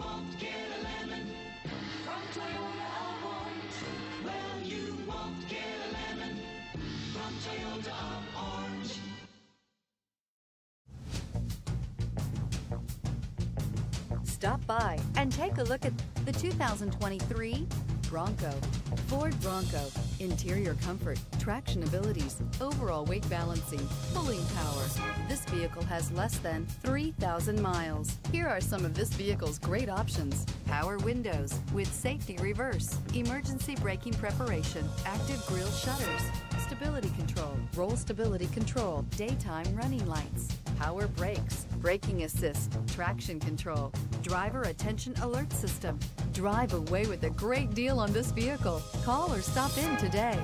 won't get a lemon from Toyota Well, you won't get a lemon from Toyota Orange. Stop by and take a look at the 2023 Bronco. Ford Bronco. Interior comfort, traction abilities, overall weight balancing, pulling power. This vehicle has less than 3,000 miles. Here are some of this vehicle's great options. Power windows with safety reverse, emergency braking preparation, active grille shutters, stability control, roll stability control, daytime running lights, power brakes, braking assist, traction control, driver attention alert system. Drive away with a great deal on this vehicle. Call or stop in today.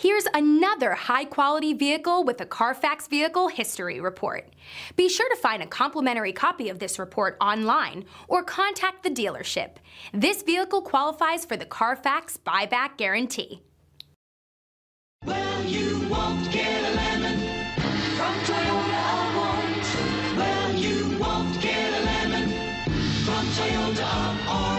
Here's another high-quality vehicle with a Carfax Vehicle History Report. Be sure to find a complimentary copy of this report online or contact the dealership. This vehicle qualifies for the Carfax Buyback Guarantee. Well, you won't get a lemon from Toyota Well, you won't get a lemon from Toyota